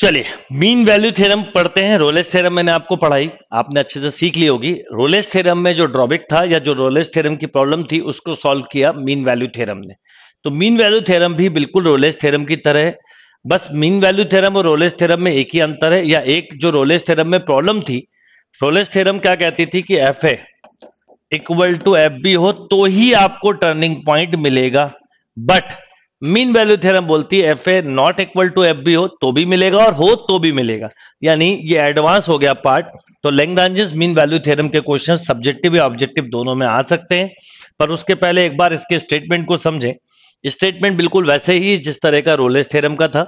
चलिए mean value theorem पढ़ते हैं। रोलेस थ्योरम मैंने आपको पढ़ाई। आपने अच्छे से सीख ली होगी। रोलेस थ्योरम में जो ड्रॉबिक था या जो रोलेस थ्योरम की प्रॉब्लम थी, उसको सॉल्व किया मीन वैल्यू थ्योरम ने। तो मीन वैल्यू थ्योरम भी बिल्कुल रोलेस थ्योरम की तरह है। बस मीन वैल्यू थ्योरम और रोलेस थ्योरम में एक ही अंतर है या एक जो रोलेस थ्योरम में प्रॉब्लम थी रोलेस थ्योरम क्या कहती थी कि f a equal to f b हो तो ही आपको टर्निंग पॉइंट मिलेगा। बट मीन वैल्यू थ्योरम बोलती है f a not equal to f b हो तो भी मिलेगा और हो तो भी मिलेगा। यानी ये एडवांस हो गया पार्ट तो लेंग्रांजेस मीन वैल्यू थ्योरम के क्वेश्चन सब्जेक्टिव या ऑब्जेक्टिव दोनों में आ सकते हैं। पर उसके पहले एक बार इसके स्टेटमेंट को समझें। स्टेटमेंट बिल्कुल वैसे ही जिस तरह का रोलेस थ्योरम का था,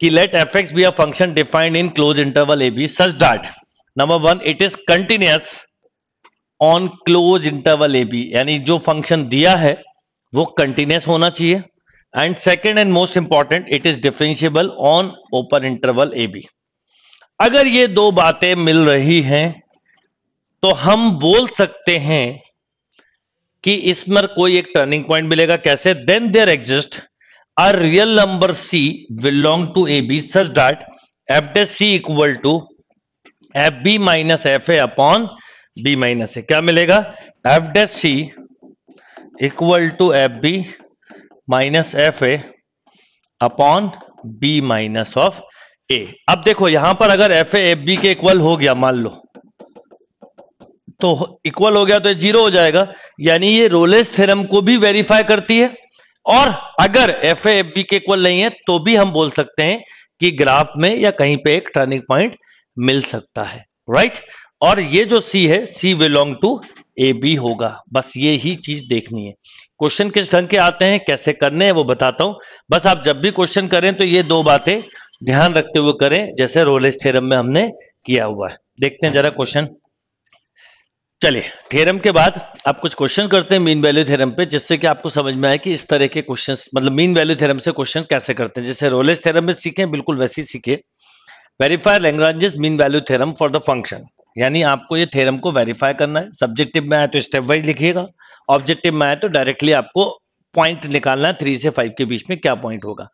कि let f x be a function defined in closed interval a b such that number one it is continuous on closed interval a b यानी जो फ़ंक्शन दिया है, वो कंटिन्यूस होना चाहिए। And second and most important it is differentiable on open interval a b अगर ये दो बातें मिल रही हैं तो हम बोल सकते हैं कि इसमें कोई एक टर्निंग पॉइंट मिलेगा। कैसे? Then there exist a real number c belong to a b such that f dash c equal to f b minus f a upon b minus a क्या मिलेगा? F dash c equal to f b minus f a upon b minus of a अब देखो, यहाँ पर अगर f a f b के equal हो गया, मान लो तो इक्वल हो गया तो ज़ीरो हो जाएगा। यानी ये रोलेस थ्योरम को भी वेरीफाई करती है। और अगर एफ़ ए एफ़ बी के इक्वल नहीं है तो भी हम बोल सकते हैं कि ग्राफ में या कहीं पे एक टर्निंग पॉइंट मिल सकता है। राइट और ये जो सी है c belong to a b होगा। बस ये ही चीज़ देखनी है। क्वेश्चन किस ढंग के आते हैं, कैसे करने हैं, वो बताता हूँ। बस आप जब भी क्वेश्चन करें तो ये दो बातें ध्यान रखते हुए करें, जैसे रोलेस थ्योरम में हमने किया हुआ है। देखते हैं जरा क्वेश्चन। चलिए, थ्योरम के बाद आप कुछ क्वेश्चन करते हैं मीन वैल्यू थ्योरम पे, जिससे कि आपको समझ में आए कि इस तरह के क्वेश्चन मतलब मीन वैल्यू थ्योरम से क्वेश्चन कैसे करते हैं। जैसे रोलेस थ्योरम में सीखे, बिल्कुल वैसे ही सीखे। Verify Lagrange's mean value theorem for the function यानी आपको ये थ्योरम को वेरीफाई करना है। सब्जेक्टिव में आए तो स्टेप वाइज लिखिएगा। ऑब्जेक्टिव में आए तो डायरेक्टली आपको पॉइंट निकालना है थ्री से फाइव के बीच में क्या पॉइंट होगा।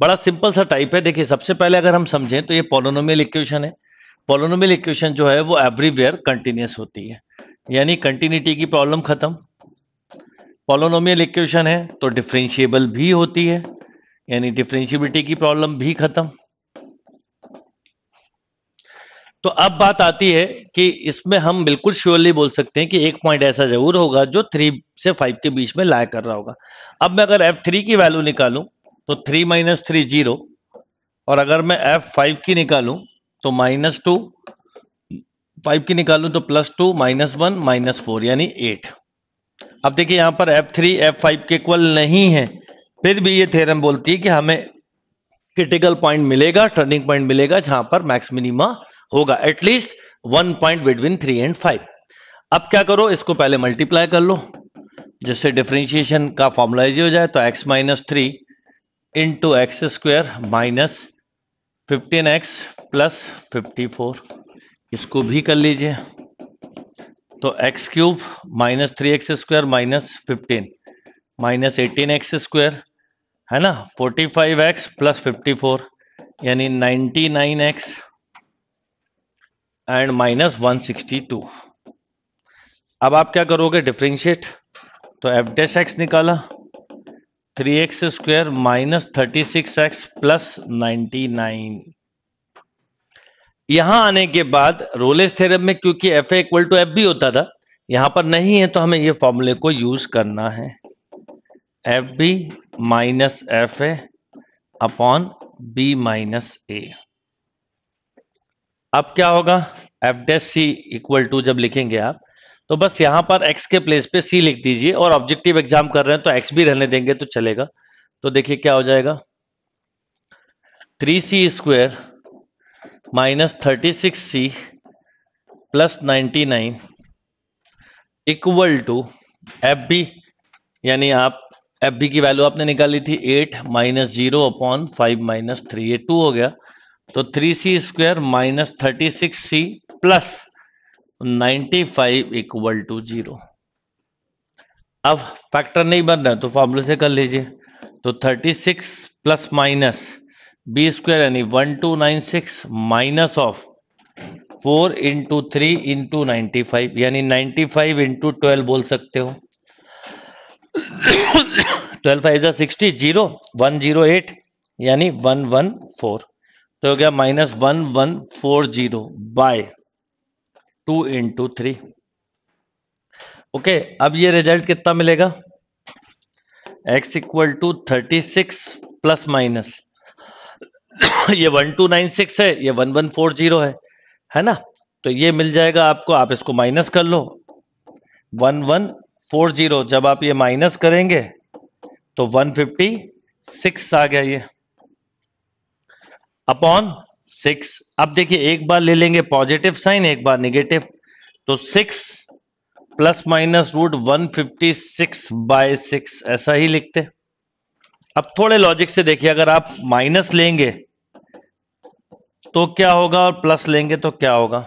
बड़ा सिंपल सा टाइप है। देखिए, सबसे पहले अगर हम समझें तो ये पोलोनोमियल इक्वेशन है। पोलोनोमियल इक्वेशन जो है वो एवरीवेयर कंटिन्यूस होती है। यानी कंटिन्यूटी की प्रॉब्लम खत्म। पोलोनोमियल इक्वेशन है तो डिफरेंशिएबल भी होती है। यानी डिफरेंशियबिलिटी की प्रॉब्लम भी खत्म। तो अब बात आती है कि इसमें हम बिल्कुल श्योरली बोल सकते हैं कि एक पॉइंट ऐसा ज़रूर होगा जो थ्री से फाइव के बीच में लाया कर रहा होगा। अब मैं अगर एफ़ थ्री की वैल्यू निकालूं तो थ्री माइनस थ्री ज़ीरो और अगर मैं एफ़ फाइव की निकालूं तो माइनस टू फाइव की निकालूं तो plus two minus one minus four यानी एट अब देखिए यहाँ पर एफ़ थ्री एफ़ फाइव के इक्वल नहीं है। फिर भी ये थ्योरम बोलती है कि हमें क्रिटिकल पॉइंट मिलेगा टर्निंग पॉइंट मिलेगा, जहाँ पर मैक्स मिनिमा होगा। At least one point between three and five अब क्या करो, इसको पहले मल्टीप्लाई कर लो। जिससे डिफ्रेंशिएशन का फॉर्मूला इजी हो जाए तो X minus three into X square minus fifteen X plus fifty four इसको भी कर लीजिए। तो X cube minus three X square minus fifteen minus eighteen X square है ना? Forty five X plus fifty four यानी ninety nine X and minus one sixty two अब आप क्या करोगे? डिफ्रेंशिएट तो एफ़ डेस एक्स निकाला. Three x square minus thirty six x plus ninety nine यहाँ आने के बाद रोलेस थ्योरम में क्योंकि एफ़ इक्वल टू एफ़ भी होता था, यहाँ पर नहीं है तो हमें ये फॉर्मूले को यूज़ करना है. F B minus F A upon B minus A अब क्या होगा? F dash C equal to जब लिखेंगे आप तो बस यहाँ पर एक्स के प्लेस पे सी लिख दीजिए और ऑब्जेक्टिव एग्ज़ाम कर रहे हैं तो एक्स भी रहने देंगे तो चलेगा। तो देखिए क्या हो जाएगा? Three c square minus thirty six c plus ninety nine equal to f b यानी आप एफ़ बी की वैल्यू आपने निकाली थी eight minus zero upon five minus three ये टू हो गया। तो three c square minus thirty six c plus ninety five equal to zero. अब फैक्टर नहीं बन रहा तो फॉर्मूले से कर लीजिए। तो thirty six plus minus b square यानी one two nine six minus of four into three into ninety five, यानी नाइन्टी फाइव इंटू ट्वेल्व बोल सकते हो। Twelve five sixty, zero, one zero eight, यानी वन वन फोर। तो हो गया minus one one four zero by two into three okay अब ये रिज़ल्ट कितना मिलेगा? X equal to thirty six plus minus ये वन टू नाइन सिक्स है, ये वन वन फोर ज़ीरो है है ना? तो ये मिल जाएगा आपको, आप इसको माइनस कर लो। वन वन फोर ज़ीरो जब आप ये माइनस करेंगे तो वन फिफ्टी सिक्स आ गया ये। Upon six. अब देखिए, एक बार ले लेंगे पॉजिटिव साइन, एक बार निगेटिव। तो six plus minus root one fifty six by six, ऐसा ही लिखते। अब थोड़े लॉजिक से देखिए, अगर आप माइनस लेंगे तो क्या होगा और प्लस लेंगे तो क्या होगा?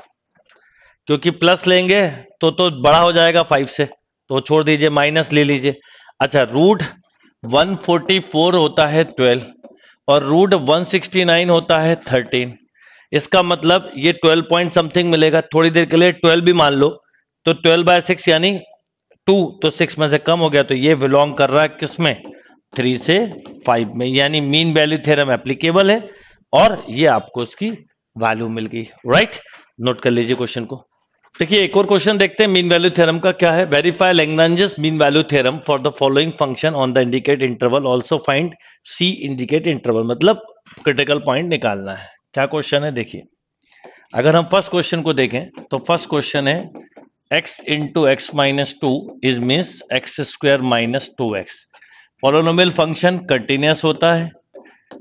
क्योंकि प्लस लेंगे तो तो बड़ा हो जाएगा फाइव से। तो छोड़ दीजिए, माइनस ले लीजिए। अच्छा रूट 144 होता है 12 और रूट 169 होता है 13 इसका मतलब ये 12 पॉइंट समथिंग मिलेगा. थोड़ी देर के लिए 12 भी मान लो. तो 12 बाय सिक्स यानी टू तो सिक्स में से कम हो गया तो ये बिलोंग कर रहा है किसमें थ्री से फाइव में. यानी मीन वैल्यू थ्योरम एप्लीकेबल है और ये आपको उसकी वैल्यू मिल गई. राइट नोट कर लीजिए क्वेश्चन को. देखिए, एक और क्वेश्चन देखते हैं मीन वैल्यू थ्योरम का क्या है? Verify Lagrange's mean value theorem for the following function on the indicate interval also find c indicate interval मतलब क्रिटिकल पॉइंट निकालना है। क्या क्वेश्चन है? देखिए, अगर हम फ़र्स्ट क्वेश्चन को देखें तो फ़र्स्ट क्वेश्चन है, x into x minus two is means x square minus two x polynomial function continuous होता है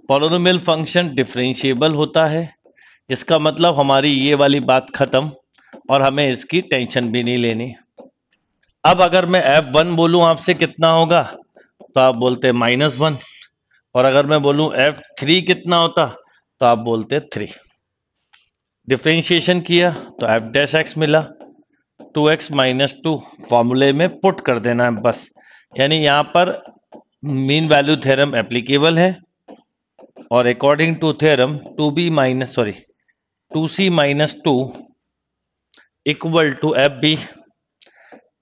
पॉलोनोमियल फ़ंक्शन डिफरेंशिएबल होता है। इसका मतलब हमारी ये वाली बात खत्म। और हमें इसकी टेंशन भी नहीं लेनी। अब अगर मैं एफ़ वन बोलूँ, आपसे कितना होगा? तो आप बोलते माइनस वन और अगर मैं बोलूँ एफ़ थ्री कितना होता तो आप बोलते थ्री डिफ्रेंशिएशन किया तो एफ़ डैश एक्स मिला। टू एक्स माइनस टू फॉर्मूले में पुट कर देना है बस। यानी यहाँ पर मीन वैल्यू थ्योरम एप्लीकेबल है। और according to theorem two b minus sorry two c minus two equal to f b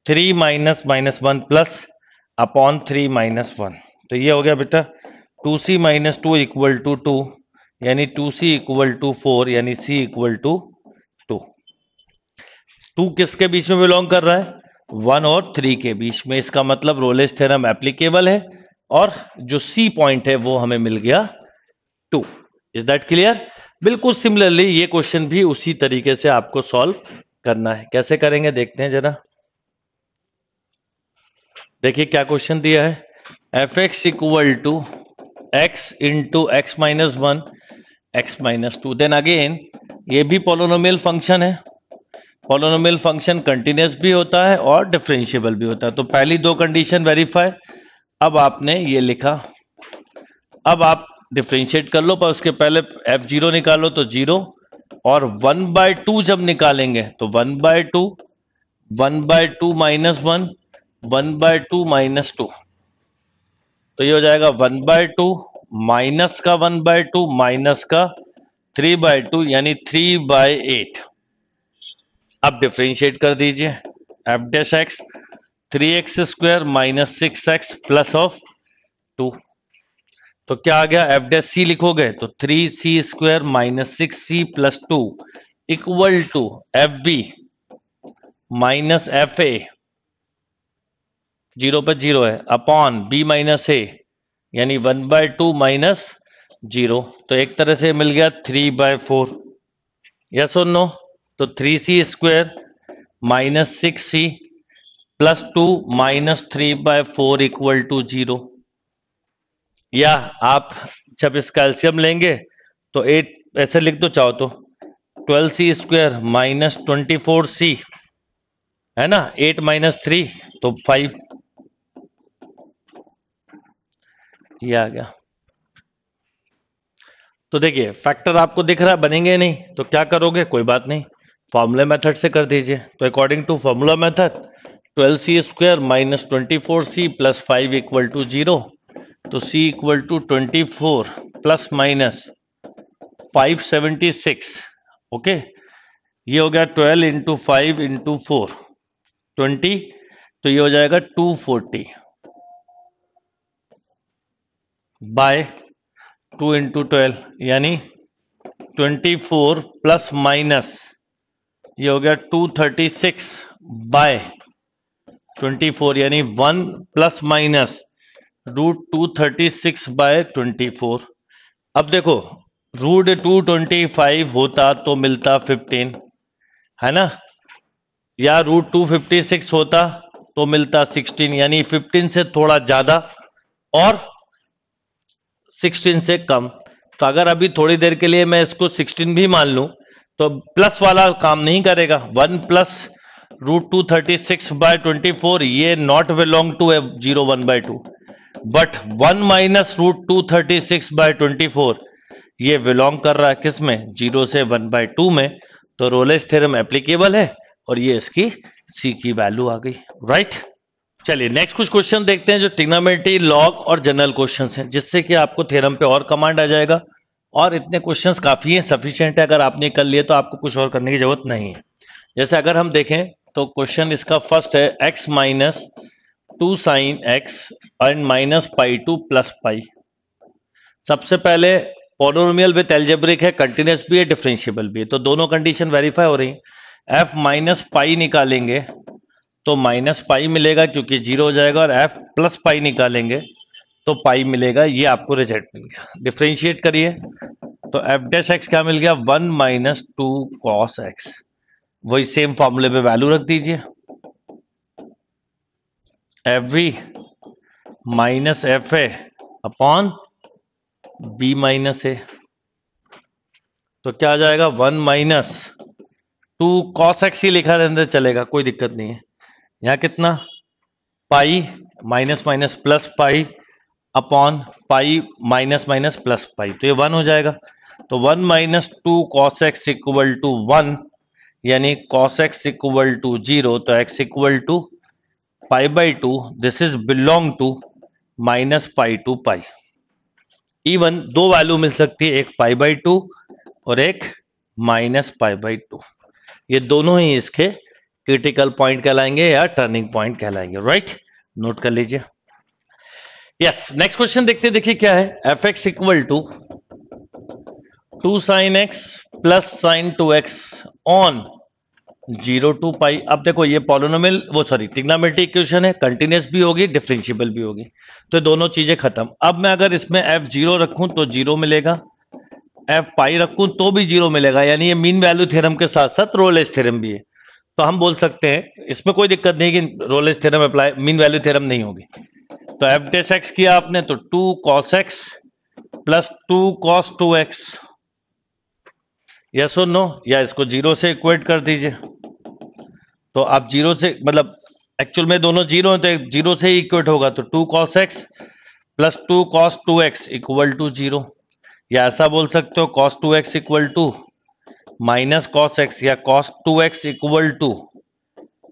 three minus minus one plus upon three minus one तो ये हो गया बेटा two c minus two equal to two यानी two c equal to four यानी c equal to two two किसके बीच में बिलोंग कर रहा है? वन और थ्री के बीच में। इसका मतलब रोलेस थ्योरम एप्लीकेबल है, और जो सी पॉइंट है, वो हमें मिल गया टू इज़ दैट क्लियर बिल्कुल सिमिलरली ये क्वेश्चन भी उसी तरीके से आपको सॉल्व करना है। कैसे करेंगे? देखते हैं जरा। देखिए क्या क्वेश्चन दिया है। F X equal to X into X minus one X minus two then again ये भी पोलोनोमियल फ़ंक्शन है। पोलोनोमियल फ़ंक्शन कंटिन्यूस भी होता है और डिफरेंशिएबल भी होता है। तो पहली दो कंडीशन वेरीफाई अब आपने ये लिखा। अब आप डिफ्रेंशिएट कर लो, पर उसके पहले एफ़ ज़ीरो निकालो तो ज़ीरो और वन बाय टू जब निकालेंगे तो one by two, one by two minus one one by two minus two. तो ये हो जाएगा वन बाय टू माइनस का वन बाय टू माइनस का थ्री बाय टू, यानी थ्री बाय एट। अब डिफ्रेंशिएट कर दीजिए। F dash x three x square minus six x plus of two. तो क्या आ गया? एफ़ डेस सी लिखोगे? तो three c square minus six c plus two equal to f b minus f a zero पर zero है. Upon B minus a यानी one by two minus zero तो एक तरह से मिल गया थ्री बाय फोर यस और नो तो three c square minus six c plus two minus three by four equal to zero या आप जब इस कैल्शियम लेंगे तो एट, ऐसे लिख दो चाहो तो twelve c square minus twenty four c, है ना? एट माइनस थ्री तो फाइव। ये आ गया। तो देखिए, फैक्टर आपको दिख रहा है, बनेंगे नहीं तो क्या करोगे? कोई बात नहीं। फॉर्मूला मेथड से कर दीजिए। तो according to formula method twelve c square minus twenty four c plus five equal to zero तो c equal to twenty four plus minus 576 okay ये हो गया 12 into five into four twenty तो ये हो जाएगा 240 बाय टू इंटू ट्वेल्व यानी 24 plus minus ये हो गया 236 बाय 24 यानी one plus minus root two thirty six by twenty four अब देखो रूट टू ट्वेंटी फाइव होता तो मिलता फिफ्टीन है ना? या रूट टू फिफ्टी सिक्स होता तो मिलता सिक्सटीन यानी फिफ्टीन से थोड़ा ज़्यादा और सिक्सटीन से कम। तो अगर अभी थोड़ी देर के लिए मैं इसको सिक्सटीन भी मान लूँ तो प्लस वाला काम नहीं करेगा। One plus root two thirty six by twenty four ये not belong to a zero one by two but one minus root two thirty six by twenty four ये बिलोंग कर रहा है किसमें? ज़ीरो से वन बाय टू में। तो Rolle's theorem applicable है और ये इसकी सी की वैल्यू आ गई। राइट चलिए नेक्स्ट कुछ क्वेश्चन देखते हैं जो टिग्नोमेट्री लॉग और जनरल क्वेश्चंस हैं, जिससे कि आपको थ्योरम पे और कमांड आ जाएगा। और इतने क्वेश्चंस काफ़ी हैं सफिशिएंट है। अगर आपने कर लिए तो आपको कुछ और करने की ज़रूरत नहीं है। जैसे अगर हम देखें तो क्वेश्चन इसका फ़र्स्ट है X minus two sine X and minus pi to plus pi सबसे पहले पोनोमियल विथ एल्जेब्रिक है कंटिन्यूस भी है डिफरेंशियबल भी है। तो दोनों कंडीशन वेरीफाई हो रही है। एफ़ माइनस पाई निकालेंगे तो माइनस पाई मिलेगा क्योंकि ज़ीरो हो जाएगा और एफ़ प्लस पाई निकालेंगे तो पाई मिलेगा। ये आपको रिज़ल्ट मिल गया। डिफ्रेंशिएट करिए। तो एफ़ डैश एक्स क्या मिल गया? One minus two cos x वही सेम फॉर्मूले पे वैल्यू रख दीजिए। F v minus f a upon b minus a तो क्या आ जाएगा? One minus two cos x ही लिखा रहने चलेगा, कोई दिक्कत नहीं है। यहाँ कितना? Pi minus minus plus pi upon pi minus minus plus pi. तो ये वन हो जाएगा। तो one minus two cos x equal to one, यानी cos x equal to zero तो x equal to pi by two this is belong to minus pi two pi even दो value मिल सकती है, एक पाई बाई टू और एक minus pi by to ये दोनों ही इसके क्रिटिकल पॉइंट कहलाएँगे या टर्निंग पॉइंट कहलाएँगे राइट नोट कर लीजिए। यस नेक्स्ट क्वेश्चन देखते देखिए क्या है? F x equal to two sine x plus sine two x on zero two pi, अब देखो ये पॉलोनोमियल वो सॉरी टिग्नामेट्रिक इक्वेशन है कंटिन्यूस भी होगी डिफरेंशियबल भी होगी। तो दोनों चीज़ें खत्म। अब मैं अगर इसमें एफ़ ज़ीरो रखूँ तो ज़ीरो मिलेगा। एफ़ पाई रखूँ तो भी ज़ीरो मिलेगा। यानी ये मीन वैल्यू थ्योरम के साथ साथ रोलेस थ्योरम भी है। तो हम बोल सकते हैं, इसमें कोई दिक्कत नहीं कि Rolle's theorem apply mean value theorem नहीं होगी। तो एफ़ डेस एक्स किया आपने तो two cos x plus two cos two x yes और नो या इसको ज़ीरो से इक्वेट कर दीजिए। तो आप ज़ीरो से मतलब एक्चुअल में दोनों ज़ीरो है तो ज़ीरो से ही इक्वेट होगा तो two cos x plus two cos two x equal to zero या ऐसा बोल सकते हो cos two x equal to minus cos x या cos two x equal to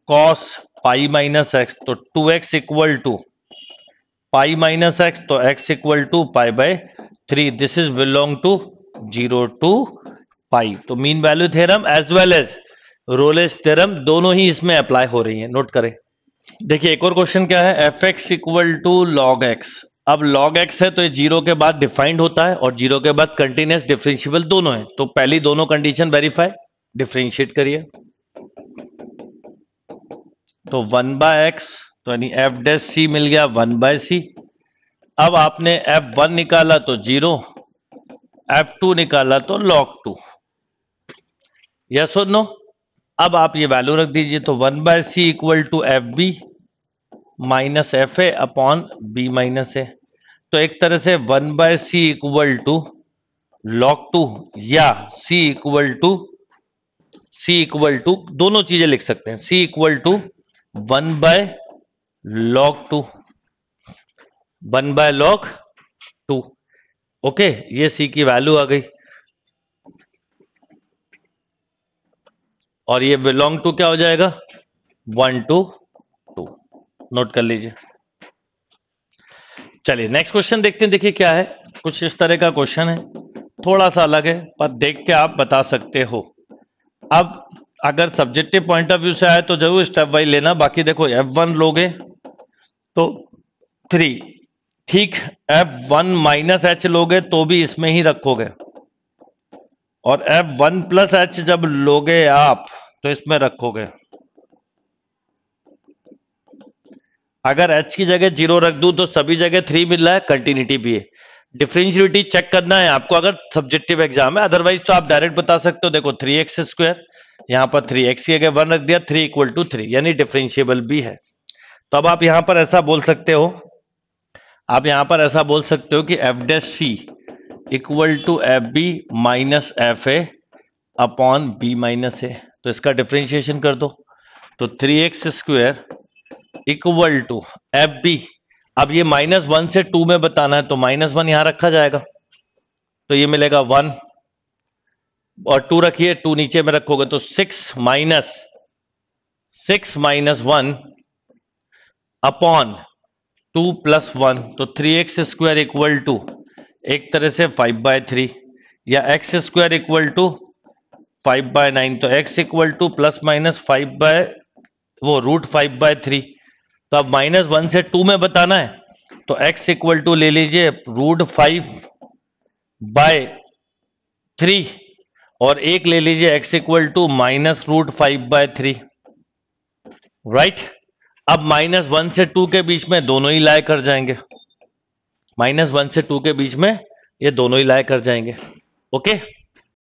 cos pi minus x तो two x equal to pi minus x तो x equal to pi by three this is belong to zero to pi तो mean value theorem as well as Rolle's theorem दोनों ही इसमें apply हो रही है। Note करें। देखिए, एक और क्वेश्चन क्या है? F x equal to log x अब लॉग एक्स है तो ये ज़ीरो के बाद डिफाइंड होता है और ज़ीरो के बाद कंटिन्यूस डिफरेंशियबल दोनों है। तो पहली दोनों कंडीशन वेरीफाई डिफ्रेंशिएट करिए। तो वन बाय एक्स तो यानी एफ़ डेस सी मिल गया वन बाय सी अब आपने एफ़ वन निकाला तो ज़ीरो एफ़ टू निकाला तो लॉग टू यस और नो अब आप ये वैल्यू रख दीजिए तो one by C equal to F B minus F A upon B minus A तो एक तरह से one by C equal to log two या C equal to C equal to दोनों चीज़ें लिख सकते हैं। C equal to one by log two one by log two okay ये सी की वैल्यू आ गई। और ये बिलोंग टू क्या हो जाएगा? वन टू टू नोट कर लीजिए। चलिए नेक्स्ट क्वेश्चन देखते हैं, देखिए क्या है। कुछ इस तरह का क्वेश्चन है। थोड़ा सा अलग है, पर देख के आप बता सकते हो। अब अगर सब्जेक्टिव पॉइंट ऑफ़ व्यू से आए तो ज़रूर स्टेप वाइज लेना। बाकी देखो एफ़ वन लोगे तो थ्री ठीक एफ़ वन माइनस एच लोगे तो भी इसमें ही रखोगे। और एफ़ वन प्लस एच जब लोगे आप तो इसमें रखोगे। अगर एच की जगह ज़ीरो रख दू तो सभी जगह थ्री मिल रहा है कंटिन्यूटी भी है। डिफ्रेंशियलिटी चेक करना है आपको, अगर सब्जेक्टिव एग्ज़ाम है अदरवाइज़ तो आप डायरेक्ट बता सकते हो, देखो थ्री एक्स स्क्वायर यहाँ पर थ्री एक्स की जगह वन रख दिया थ्री इक्वल टू थ्री यानी डिफ्रेंशियबल भी है। तो अब आप यहाँ पर ऐसा बोल सकते हो, आप यहाँ पर ऐसा बोल सकते हो कि f dash c equal to f b minus f a upon b minus a. तो इसका डिफ्रेंशिएशन कर दो। तो three x square equal to f b. अब ये माइनस वन से टू में बताना है तो माइनस वन यहाँ रखा जाएगा। तो ये मिलेगा वन। और टू रखिए, टू नीचे में रखोगे तो six minus six minus one upon two plus one. तो three x square equal to एक तरह से फाइव बाय थ्री या x square equal to five by nine तो x equal to plus minus five by वो root five by three तो अब minus one से टू में बताना है तो x इक्वल टू ले लीजिए रूट फाइव बाय थ्री और एक ले लीजिए x equal to minus root five by three right अब माइनस वन से टू के बीच में दोनों ही लाए कर जाएँगे। माइनस वन से टू के बीच में ये दोनों ही लाए कर जाएँगे। ओके?